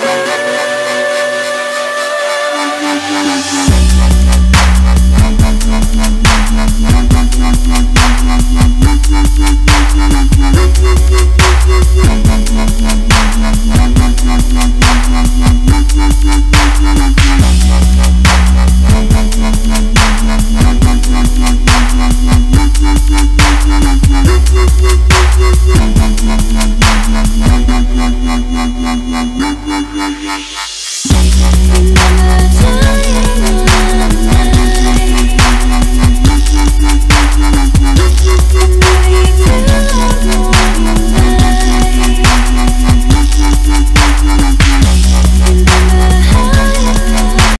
Thank na na na na na